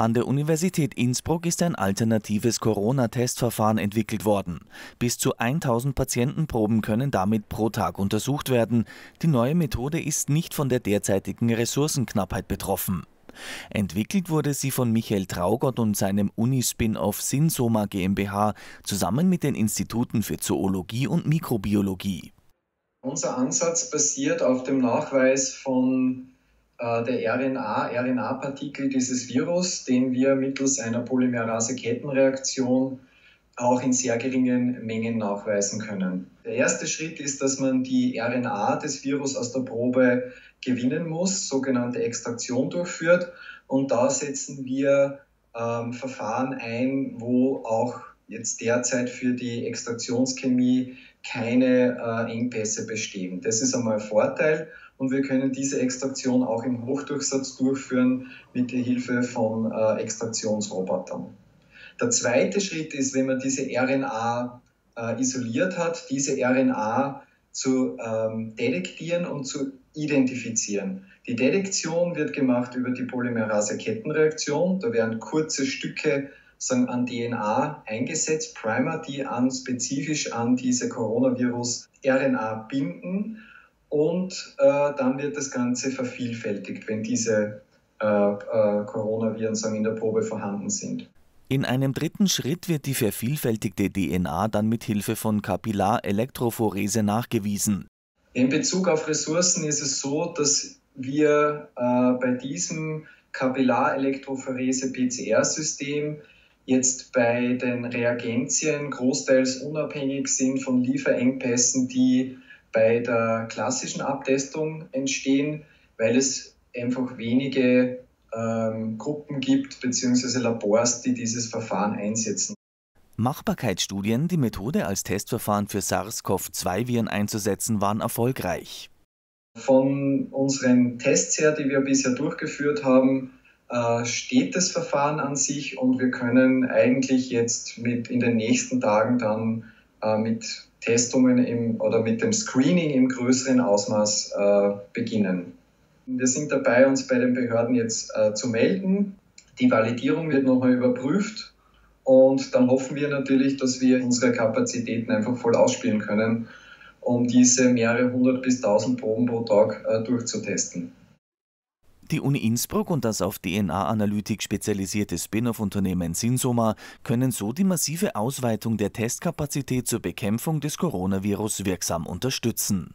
An der Universität Innsbruck ist ein alternatives Corona-Testverfahren entwickelt worden. Bis zu 1000 Patientenproben können damit pro Tag untersucht werden. Die neue Methode ist nicht von der derzeitigen Ressourcenknappheit betroffen. Entwickelt wurde sie von Michael Traugott und seinem Uni-Spin-off Sinsoma GmbH zusammen mit den Instituten für Zoologie und Mikrobiologie. Unser Ansatz basiert auf dem Nachweis von der RNA, RNA-Partikel dieses Virus, den wir mittels einer Polymerase-Kettenreaktion auch in sehr geringen Mengen nachweisen können. Der erste Schritt ist, dass man die RNA des Virus aus der Probe gewinnen muss, sogenannte Extraktion durchführt. Und da setzen wir ähm, Verfahren ein, wo auch jetzt derzeit für die Extraktionschemie keine äh, Engpässe bestehen. Das ist einmal ein Vorteil und wir können diese Extraktion auch im Hochdurchsatz durchführen mit der Hilfe von äh, Extraktionsrobotern. Der zweite Schritt ist, wenn man diese RNA äh, isoliert hat, diese RNA zu ähm, detektieren und zu identifizieren. Die Detektion wird gemacht über die Polymerase-Kettenreaktion. Da werden kurze Stücke sagen, an DNA eingesetzt, Primer, die an, spezifisch an diese Coronavirus-RNA binden und äh, dann wird das Ganze vervielfältigt, wenn diese äh, äh, Coronaviren sagen, in der Probe vorhanden sind. In einem dritten Schritt wird die vervielfältigte DNA dann mit Hilfe von Kapillarelektrophorese nachgewiesen. In Bezug auf Ressourcen ist es so, dass wir äh, bei diesem Kapillarelektrophorese PCR-System jetzt bei den Reagenzien großteils unabhängig sind von Lieferengpässen, die bei der klassischen Abtestung entstehen, weil es einfach wenige ähm, Gruppen gibt bzw. Labors, die dieses Verfahren einsetzen. Machbarkeitsstudien, die Methode als Testverfahren für SARS-CoV-2-Viren einzusetzen, waren erfolgreich. Von unseren Tests her, die wir bisher durchgeführt haben, äh, steht das Verfahren an sich und wir können eigentlich jetzt mit in den nächsten Tagen dann mit Testungen im, oder mit dem Screening im größeren Ausmaß äh, beginnen. Wir sind dabei, uns bei den Behörden jetzt äh, zu melden. Die Validierung wird nochmal überprüft und dann hoffen wir natürlich, dass wir unsere Kapazitäten einfach voll ausspielen können, um diese mehrere hundert bis tausend Proben pro Tag äh, durchzutesten. Die Uni Innsbruck und das auf DNA-Analytik spezialisierte Spin-off-Unternehmen Sinsoma können so die massive Ausweitung der Testkapazität zur Bekämpfung des Coronavirus wirksam unterstützen.